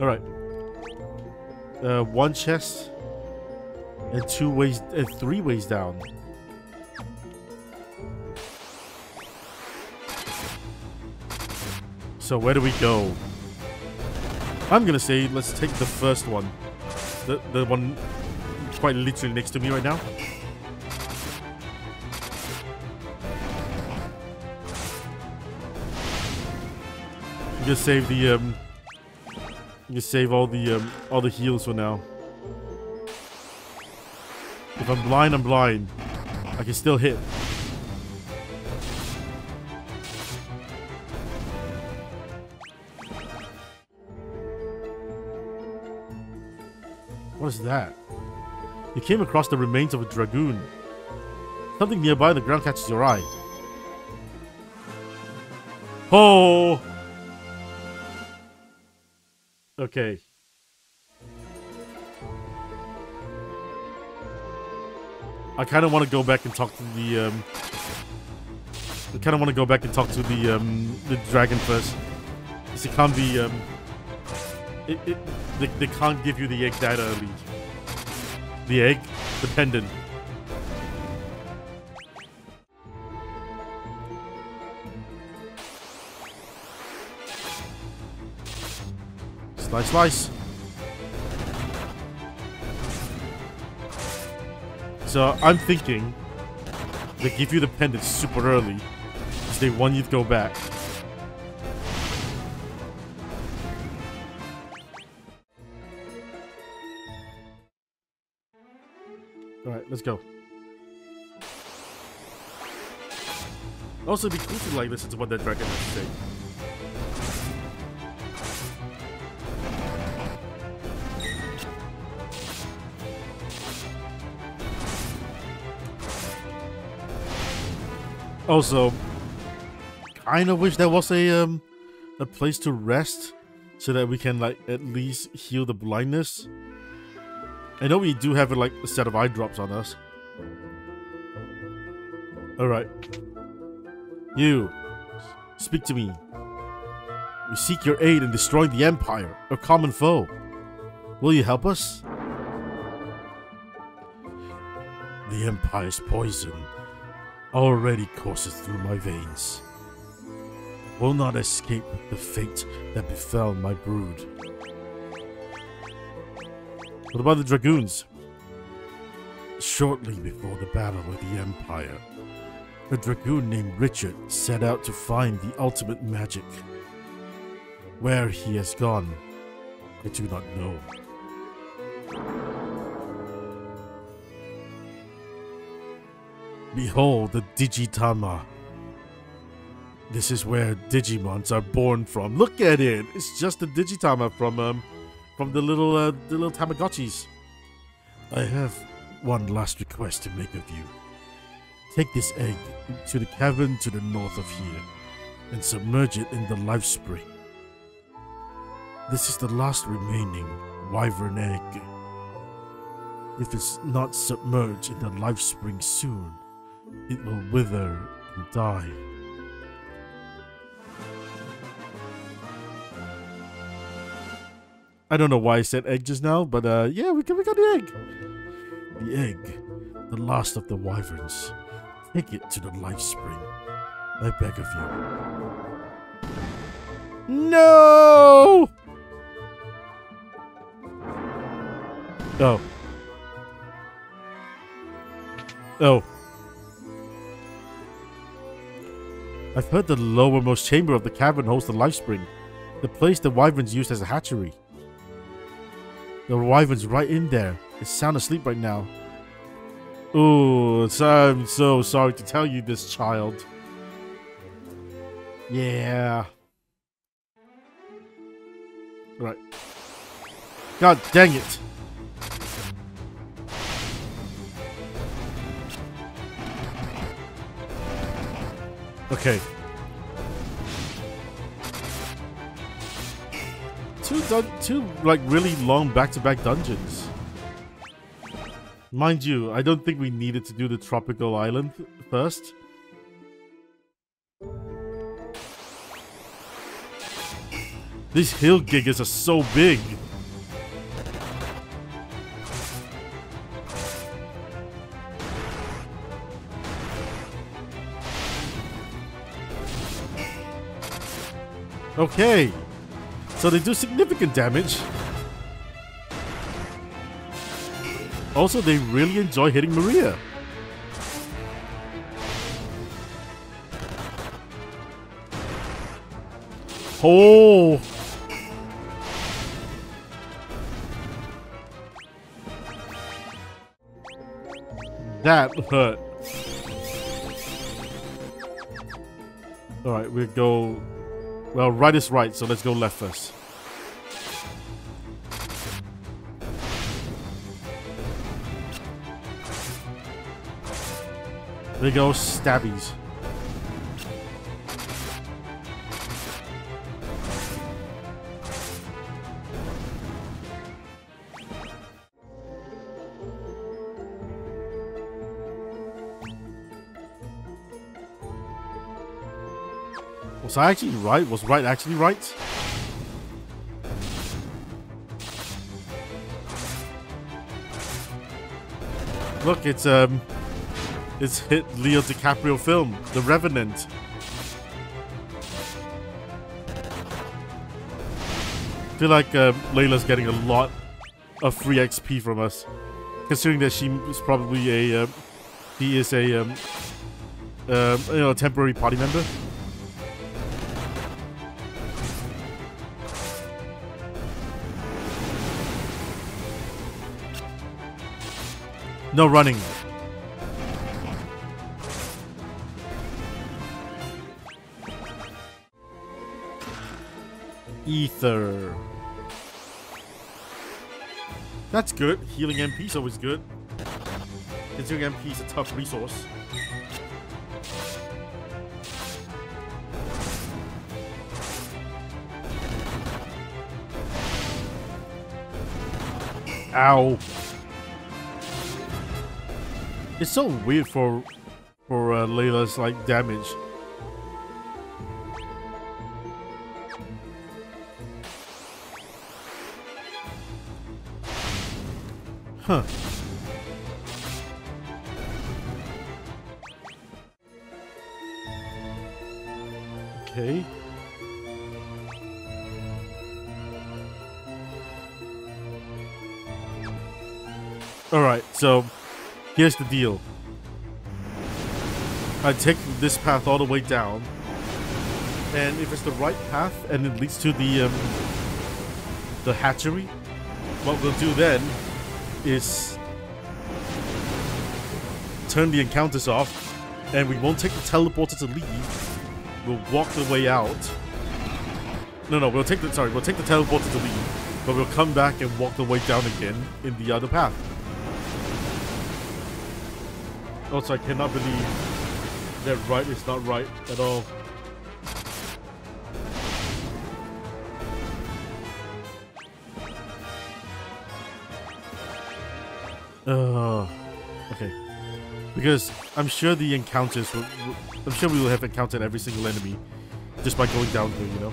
Alright. Uh, one chest and two ways, and three ways down. So where do we go? I'm gonna say let's take the first one. The the one quite literally next to me right now. You just save the um you save all the um all the heals for now. If I'm blind, I'm blind. I can still hit. What is that? You came across the remains of a dragoon. Something nearby the ground catches your eye. Oh! Okay. I kind of want to go back and talk to the, um... I kind of want to go back and talk to the, um, the dragon first. Because it can't be, um... It, it, they, they can't give you the egg that early. The egg? The pendant. Slice, slice. So I'm thinking they give you the pendant super early because they want you to go back. Alright, let's go. Also, it'd be cool to like listen to what that dragon has to say. Also, kind of wish there was a um a place to rest so that we can like at least heal the blindness. I know we do have like a set of eye drops on us. All right, you speak to me. We seek your aid in destroying the Empire, a common foe. Will you help us? The Empire's poison already courses through my veins. Will not escape the fate that befell my brood. What about the Dragoons? Shortly before the battle with the Empire, a Dragoon named Richard set out to find the ultimate magic. Where he has gone, I do not know. Behold the Digitama. This is where Digimons are born from. Look at it. It's just the Digitama from um from the little uh, the little Tamagotchis. I have one last request to make of you. Take this egg to the cavern to the north of here and submerge it in the life spring. This is the last remaining wyvern egg. If it's not submerged in the life spring soon, it will wither and die. I don't know why I said egg just now, but uh, yeah, we we got the egg. The egg, the last of the wyverns. Take it to the life spring. I beg of you. No! Oh. Oh. I've heard the lowermost chamber of the cavern hosts the life spring, the place the wyverns used as a hatchery. The wyvern's right in there. It's sound asleep right now. Oh, I'm so sorry to tell you this, child. Yeah. Right. God dang it. Okay. Two, two like really long back-to-back -back dungeons. Mind you, I don't think we needed to do the tropical island first. These hill gigas are so big. Okay. So they do significant damage. Also, they really enjoy hitting Maria. Oh! That hurt. Alright, we'll go... Well, right is right, so let's go left first. There go stabbies. Was I actually right? Was right actually right? Look, it's um it's hit Leo DiCaprio film, The Revenant. I feel like uh, Leila's getting a lot of free XP from us, considering that she is probably a, uh, he is a, um, uh, you know, a temporary party member. No running. Ether. That's good. Healing MP is always good. Considering MP is a tough resource. Ow. It's so weird for for uh, Leila's like damage. Huh. Okay. Alright, so here's the deal. I take this path all the way down, and if it's the right path and it leads to the um, the hatchery, what we'll do then is turn the encounters off, and we won't take the teleporter to leave. We'll walk the way out. No, no, we'll take the sorry, we'll take the teleporter to leave, but we'll come back and walk the way down again in the other path. Also, I cannot believe that right is not right at all. Uh, okay. Because I'm sure the encounters, will, I'm sure we will have encountered every single enemy just by going down here, you know?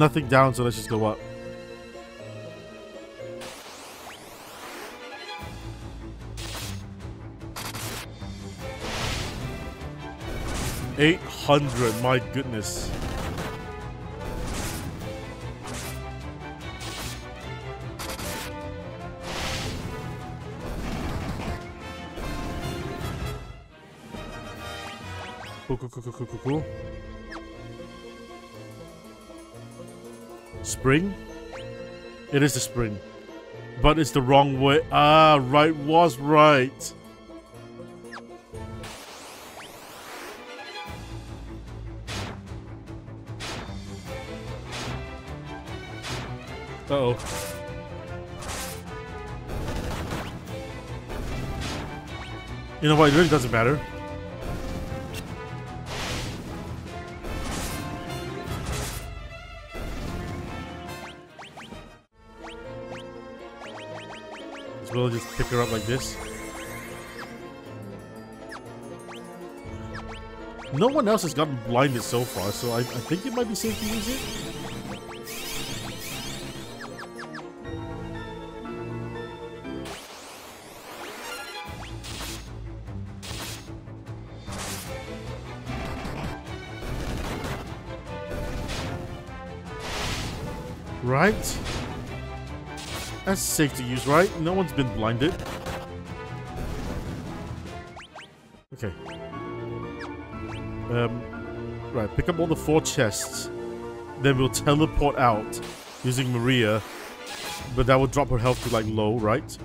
Nothing down, so let's just go up. Eight hundred, my goodness. Cool, cool, cool, cool, cool, cool. Spring? It is the spring. But it's the wrong way. Ah, right was right. Uh oh You know what? It really doesn't matter. To just pick her up like this. No one else has gotten blinded so far, so I, I think it might be safe to use it. Right? That's safe to use, right? No one's been blinded. Okay. Um, right, pick up all the four chests. Then we'll teleport out using Maria. But that will drop her health to like low, right?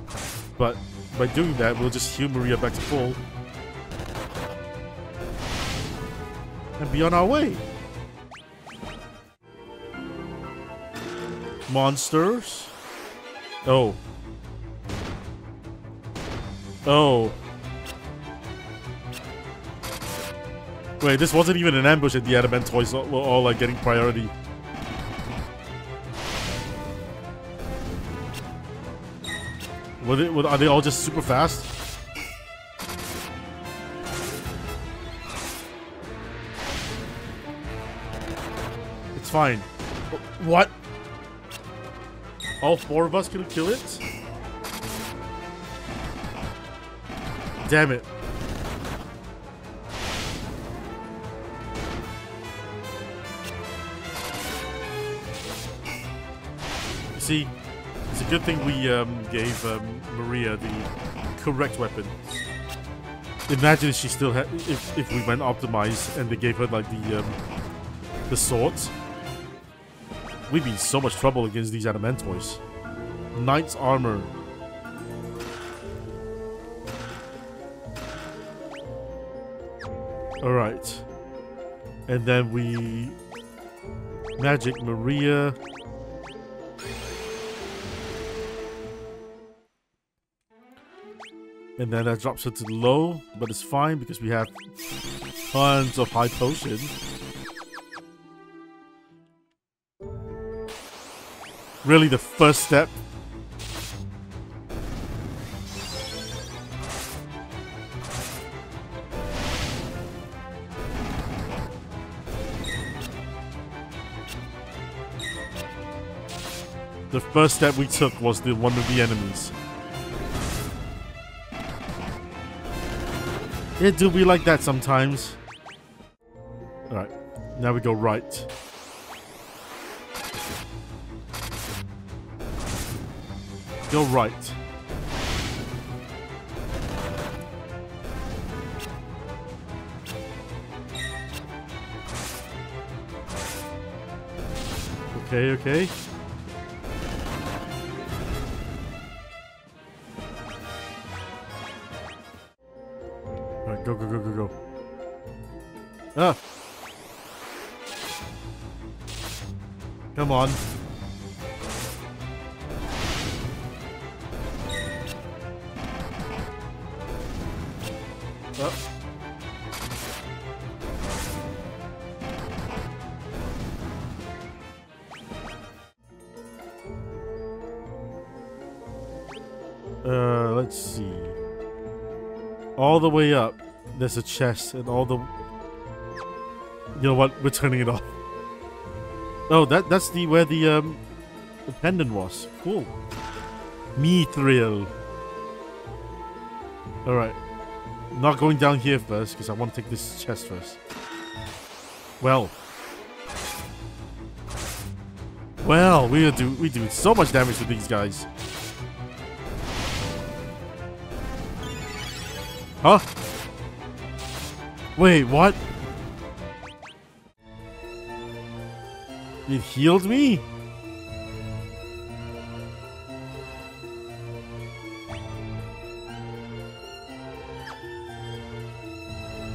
But by doing that, we'll just heal Maria back to full. And be on our way. Monsters. Oh. Oh. Wait, this wasn't even an ambush and the Adamant toys were all like getting priority. Were they, were, are they all just super fast? It's fine. What? All four of us can kill it? Damn it. See, it's a good thing we um, gave um, Maria the correct weapon. Imagine if she still had, if, if we went optimized and they gave her like the um, the swords. We'd be in so much trouble against these Adamantoids. Knight's armor. Alright. And then we... Magic Maria. And then that drops it to low, but it's fine because we have tons of high potion. Really the first step. The first step we took was the one of the enemies. It do be like that sometimes. Alright, now we go right. Go right. Okay, okay. Alright, go, go, go, go, go. Ah! Come on. The way up, there's a chest, and all the... You know what? We're turning it off. Oh, that that's the where the um the pendant was. Cool. Mithril. Alright. Not going down here first, because I want to take this chest first. Well. Well, we do we do so much damage to these guys. Huh? Wait, what? It healed me?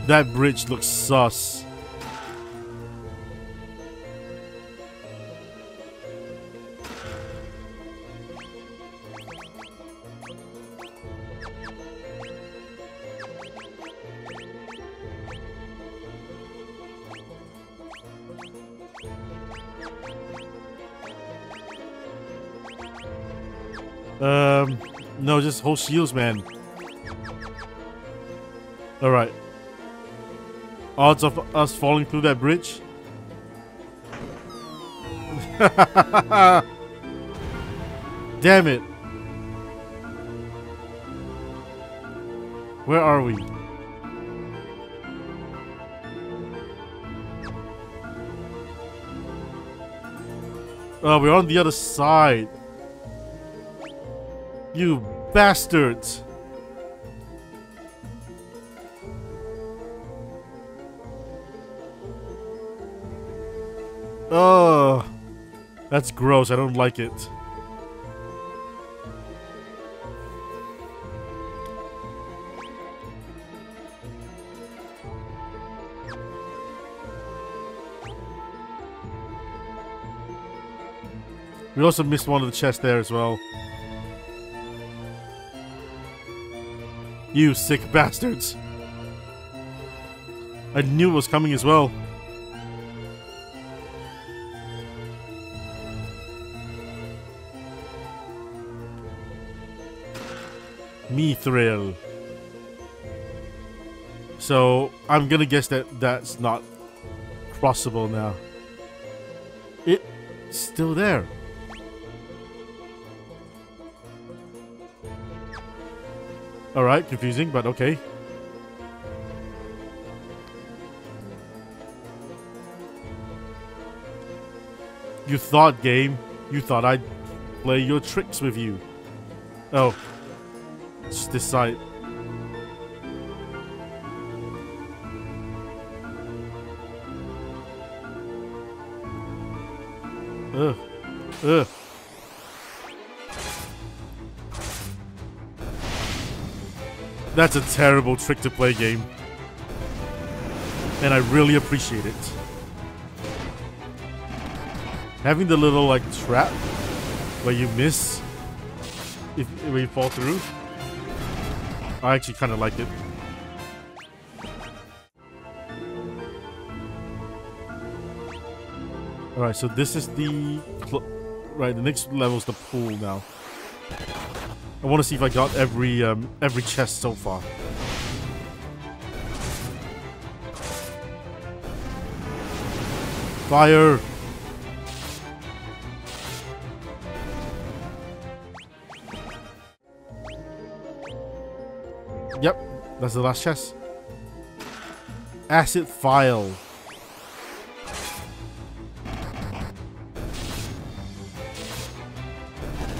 That bridge looks sus. Just shields, man. Alright. Odds of us falling through that bridge? Damn it. Where are we? Oh, we're on the other side. You bastards! Oh, that's gross. I don't like it. We also missed one of the chests there as well. You sick bastards. I knew it was coming as well. Mithril. So, I'm gonna guess that that's not crossable now. It's still there. Alright, confusing, but okay. You thought, game. You thought I'd play your tricks with you. Oh. It's this side. Ugh. Ugh. That's a terrible trick to play game. And I really appreciate it. Having the little like trap where you miss if when you fall through. I actually kind of like it. Alright, so this is the... Right, the next level is the pool now. I want to see if I got every um, every chest so far. Fire! Yep, that's the last chest. Acid file.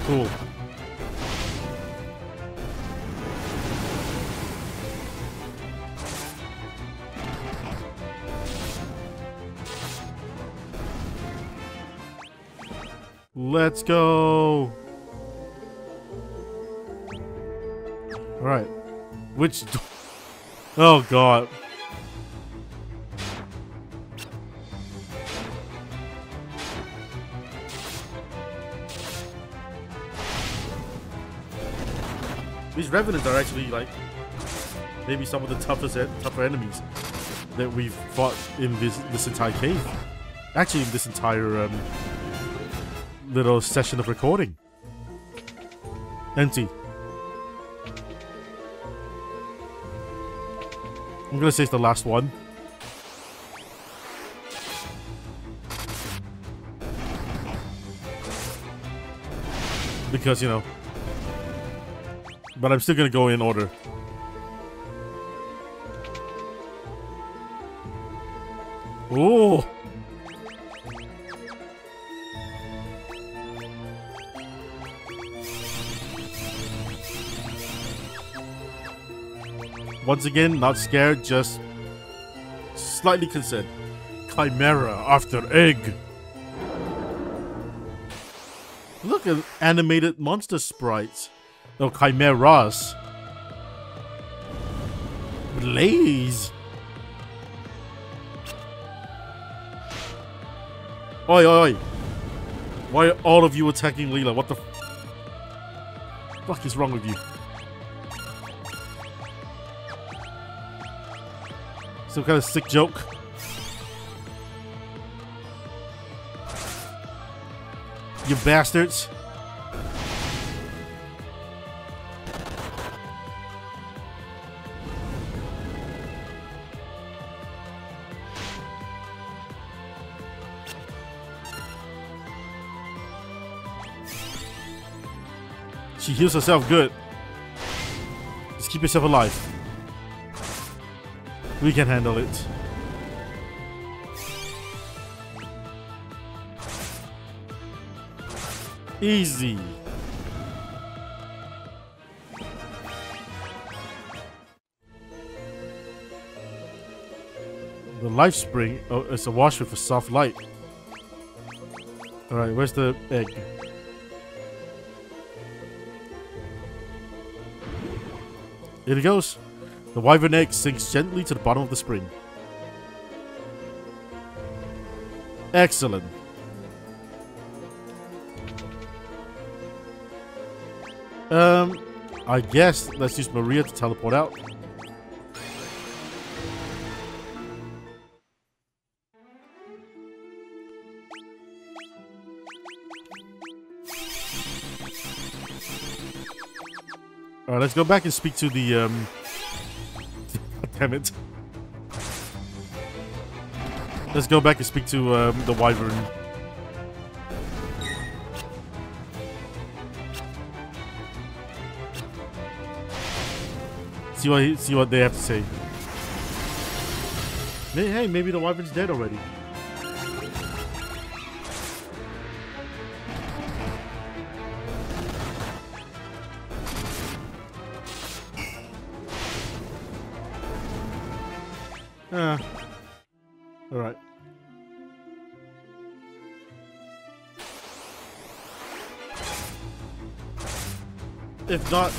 Cool. Let's go. All right. Which? Oh god. These revenants are actually like maybe some of the toughest, tougher enemies that we've fought in this this entire cave. Actually, in this entire um, little session of recording. Empty. I'm gonna say it's the last one. Because, you know. But I'm still gonna go in order. Oh! Once again, not scared, just slightly concerned. Chimera after egg. Look at animated monster sprites. No, chimeras. Blaze. Oi, oi, oi. Why are all of you attacking Leela? What the fuck is wrong with you? Some kind of sick joke. You bastards. She heals herself good. Just keep yourself alive. We can handle it. Easy. The life spring. Oh, it's a wash with a soft light. Alright, where's the egg? Here it goes. The wyvern egg sinks gently to the bottom of the spring. Excellent. Um, I guess let's use Maria to teleport out. Alright, let's go back and speak to the, um... Damn it. Let's go back and speak to, um, the Wyvern. See what, see what they have to say. Hey, maybe the Wyvern's dead already. Not,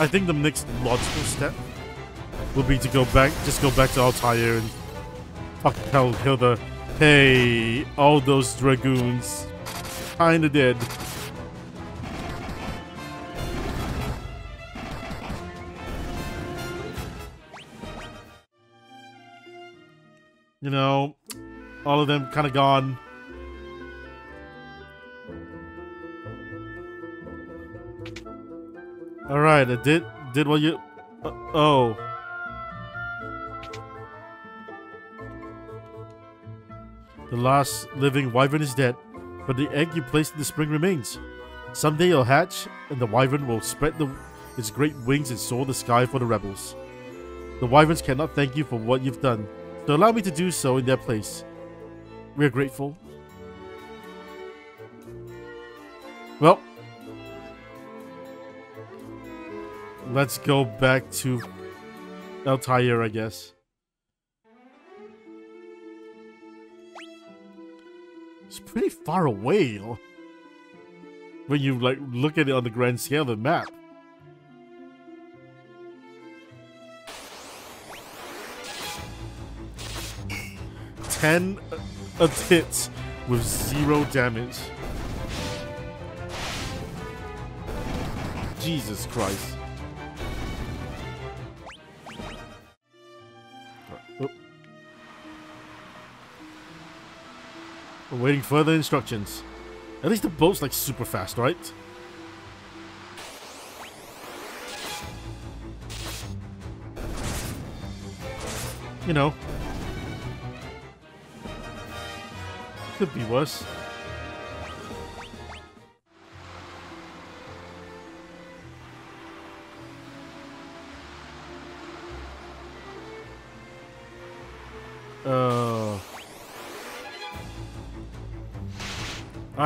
I think the next logical step will be to go back, just go back to Altair and fuck hell, kill the, hey, all those dragoons, kinda dead. You know, all of them kind of gone. All right, I did did what you. Uh, oh. The last living wyvern is dead, but the egg you placed in the spring remains. Someday it'll hatch, and the wyvern will spread the, its great wings and soar the sky for the rebels. The wyverns cannot thank you for what you've done, so allow me to do so in their place. We're grateful. Well, let's go back to Altair, I guess. It's pretty far away when you like look at it on the grand scale of the map. Ten uh, hits with zero damage. Jesus Christ. Awaiting further instructions. At least the boat's like super fast, right? You know. Could be worse.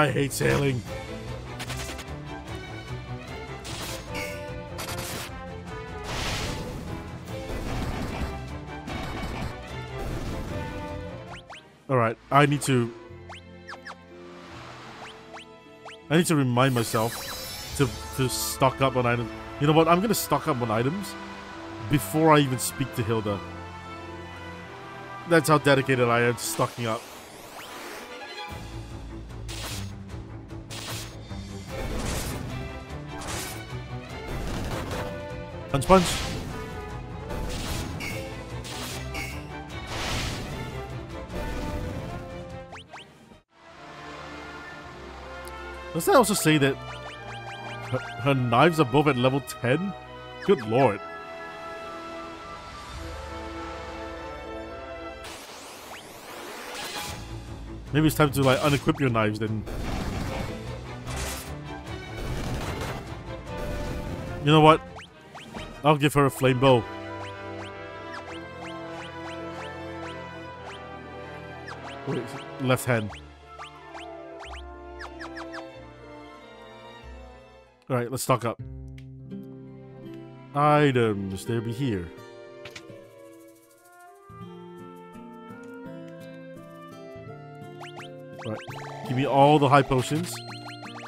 I hate sailing. Alright, I need to... I need to remind myself to, to stock up on items. You know what, I'm gonna stock up on items before I even speak to Hilda. That's how dedicated I am to stocking up. Punch, punch. Does that also say that her, her knives both at level 10? Good lord. Maybe it's time to like unequip your knives then. You know what? I'll give her a flame bow. Wait, left hand. Alright, let's stock up. Items, they'll be here. Right, give me all the high potions,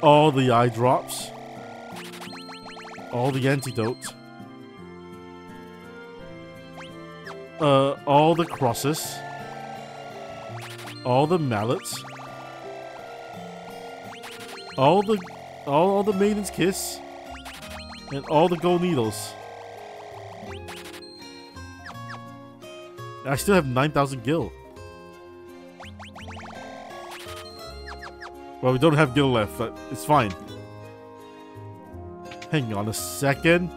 all the eye drops, all the antidote, uh, all the crosses, all the mallets, all the all, all the maiden's kiss, and all the gold needles. I still have 9,000 gil. Well, we don't have gil left, but it's fine. Hang on a second.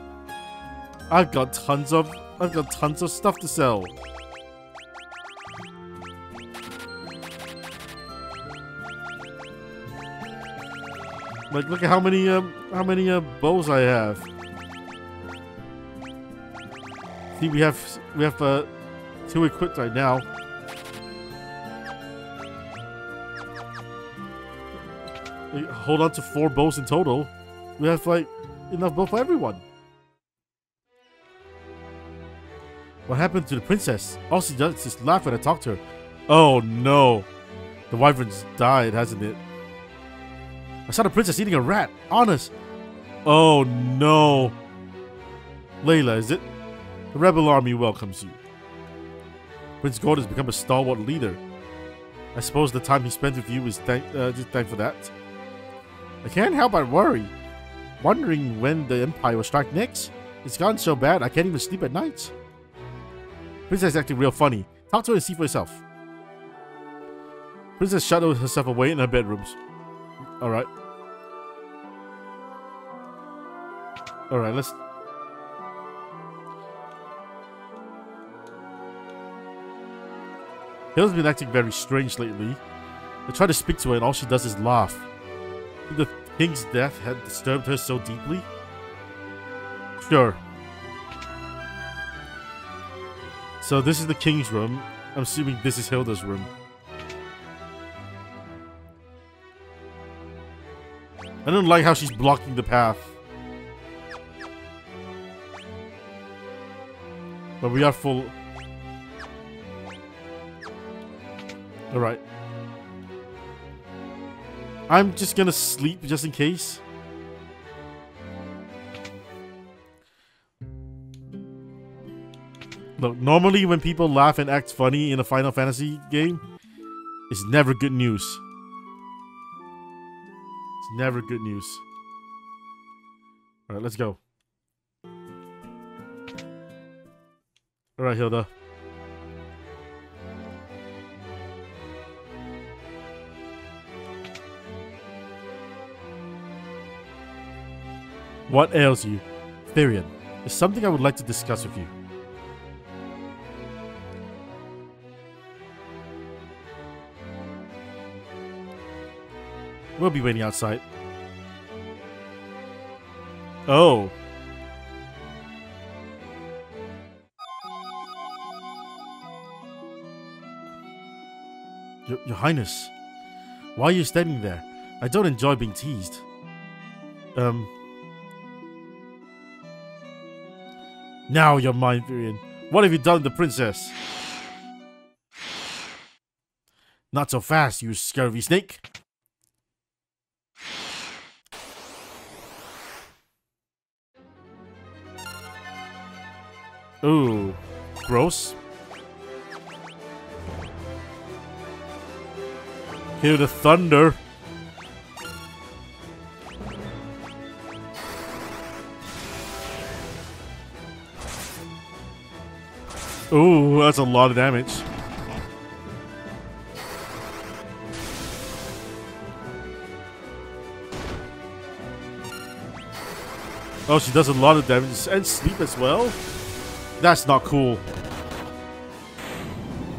I've got tons of I've got tons of stuff to sell. Like, look at how many um how many uh, bows I have. See, we have we have uh, two equipped right now. Hold on to four bows in total. We have like enough bow for everyone. What happened to the princess? All she does is laugh when I talk to her. Oh no. The wyvern's died, hasn't it? I saw the princess eating a rat. Honest. Oh no. Leila, is it? The rebel army welcomes you. Prince Gold has become a stalwart leader. I suppose the time he spent with you is thank uh, just thank for that. I can't help but worry. Wondering when the Empire will strike next. It's gotten so bad I can't even sleep at night. Princess is acting real funny. Talk to her and see for yourself. Princess shuttled herself away in her bedrooms. Alright. Alright, let's... Hill's been acting very strange lately. I try to speak to her and all she does is laugh. The king's death had disturbed her so deeply? Sure. So this is the king's room. I'm assuming this is Hilda's room. I don't like how she's blocking the path. But we are full. Alright. I'm just gonna sleep just in case. Look, normally when people laugh and act funny in a Final Fantasy game, it's never good news. It's never good news. Alright, let's go. Alright, Hilda. What ails you? Firion, there's something I would like to discuss with you. We'll be waiting outside. Oh. Your, Your Highness, why are you standing there? I don't enjoy being teased. Um. Now you're mine, Firion. What have you done to the princess? Not so fast, you scurvy snake. Ooh, gross. Hear the thunder. Ooh, that's a lot of damage. Oh, she does a lot of damage and sleep as well? That's not cool.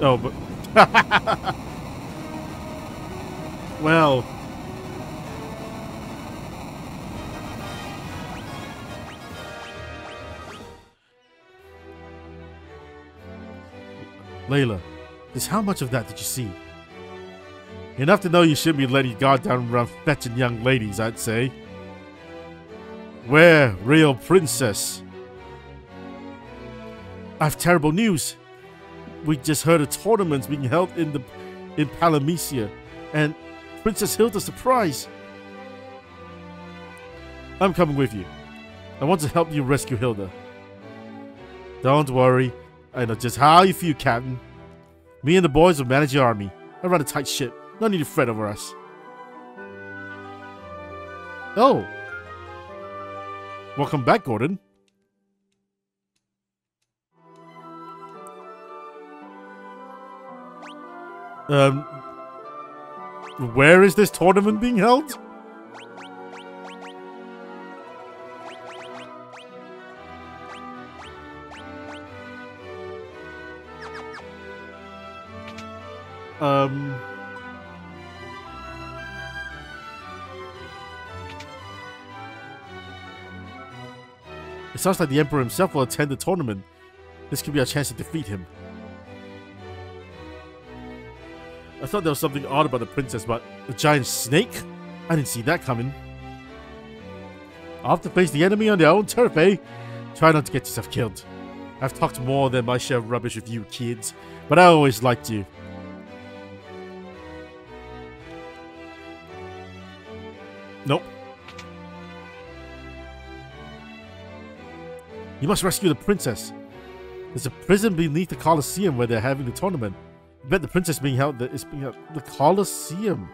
Oh, but... well... Leila, just how much of that did you see? Enough to know you shouldn't be letting your guard down around fetching young ladies, I'd say. Where real princess. I have terrible news. We just heard a tournament's being held in the in Palamecia, and Princess Hilda's surprise. I'm coming with you. I want to help you rescue Hilda. Don't worry. I know just how you feel, Captain. Me and the boys will manage your army. I run a tight ship. No need to fret over us. Oh. Welcome back, Gordon. Um, where is this tournament being held? Um... It sounds like the Emperor himself will attend the tournament. This could be our chance to defeat him. I thought there was something odd about the princess, but a giant snake? I didn't see that coming. I'll have to face the enemy on their own turf, eh? Try not to get yourself killed. I've talked more than my share of rubbish with you kids, but I always liked you. Nope. You must rescue the princess. There's a prison beneath the Colosseum where they're having the tournament. Bet the princess being held is being held the Colosseum.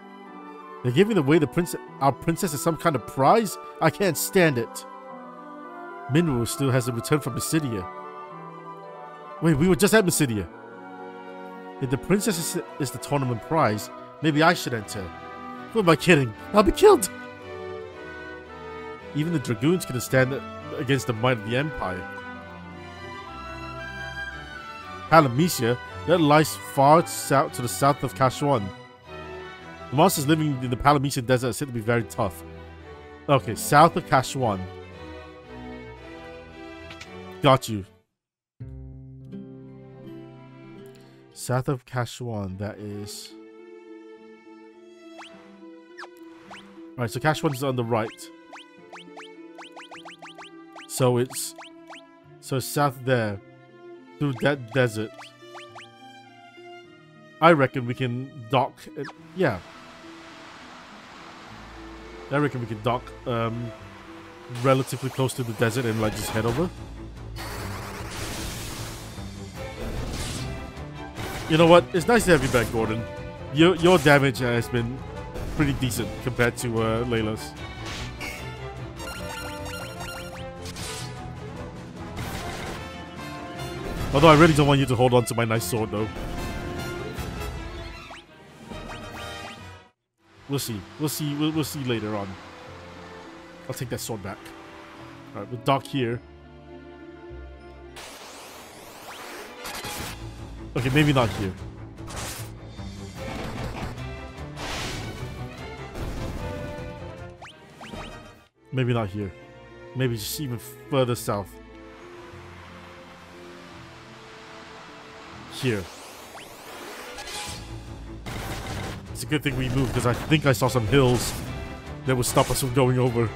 They're giving away the princess our princess as some kind of prize? I can't stand it. Minwu still hasn't returned from Mysidia. Wait, we were just at Mysidia. If the princess is, is the tournament prize, maybe I should enter. Who am I kidding? I'll be killed! Even the Dragoons couldn't stand against the might of the Empire. Palamecia, that lies far south to the south of Kas'ion. The monsters living in the Palamecian desert are said to be very tough. Okay, south of Kas'ion. Got you. South of Kas'ion, that is... Alright, so Kas'ion is on the right. So it's so south there through that desert. I reckon we can dock. It, yeah, I reckon we can dock um, relatively close to the desert and like just head over. You know what? It's nice to have you back, Gordon. Your your damage has been pretty decent compared to uh, Leila's. Although I really don't want you to hold on to my nice sword, though. We'll see. We'll see. We'll, we'll see later on. I'll take that sword back. Alright, we'll dock here. Okay, maybe not here. Maybe not here. Maybe just even further south. here. Good thing we moved because I think I saw some hills that would stop us from going over.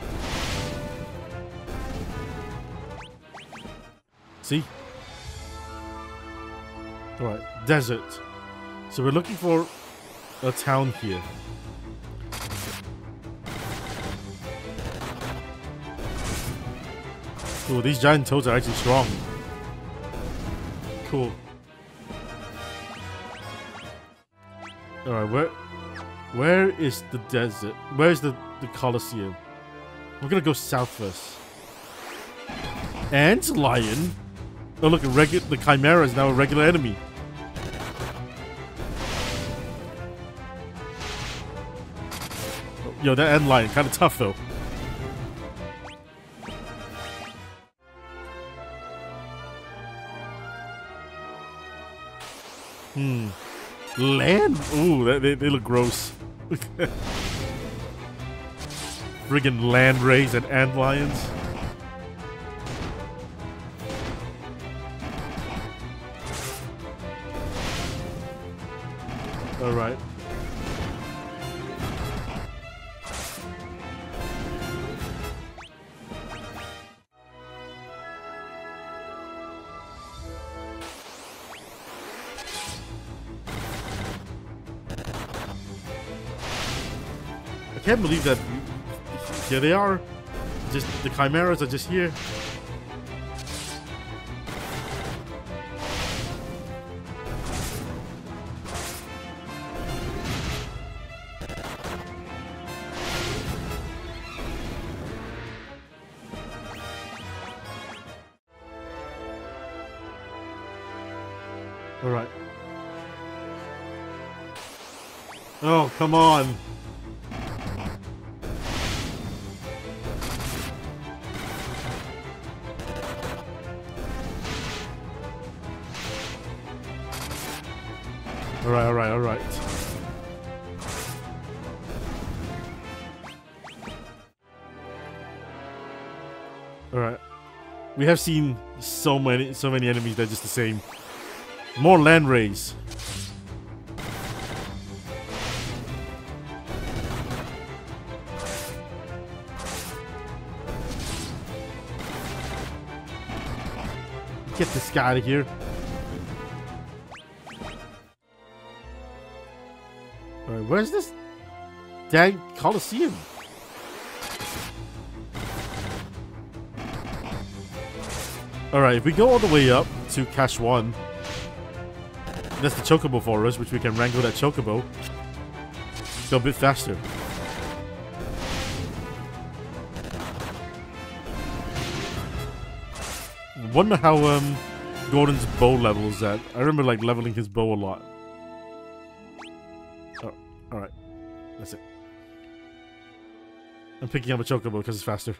See? Alright, desert. So we're looking for a town here. Oh, these giant toads are actually strong. Cool. Alright, where where is the desert? Where's the, the Colosseum? We're gonna go south first. Antlion. Oh look, the Chimera is now a regular enemy. Yo, that antlion, kind of tough though. Hmm. Land? Ooh, they, they look gross. Friggin' land rays and ant lions. Here they are. Just the chimeras are just here. All right. Oh, come on. Have seen so many so many enemies that are just the same. More land rays. Get this guy out of here. Alright, where's this dang Coliseum? Alright, if we go all the way up to Cache 1, that's the Chocobo for us, which we can wrangle that Chocobo. Go a bit faster. Wonder how um Gordon's bow level is at. I remember like leveling his bow a lot. Oh, alright. That's it. I'm picking up a chocobo because it's faster.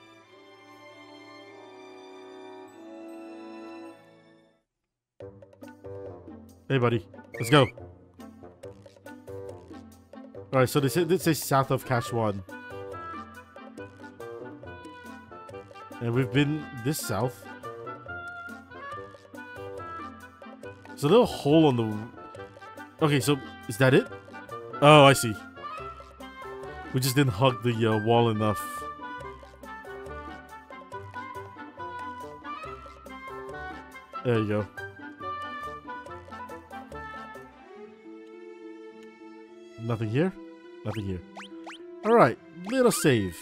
Hey buddy, let's go. Alright, so this is south of 1. And we've been this south. There's a little hole on the... Okay, so is that it? Oh, I see. We just didn't hug the uh, wall enough. There you go. Nothing here? Nothing here. Alright, little save.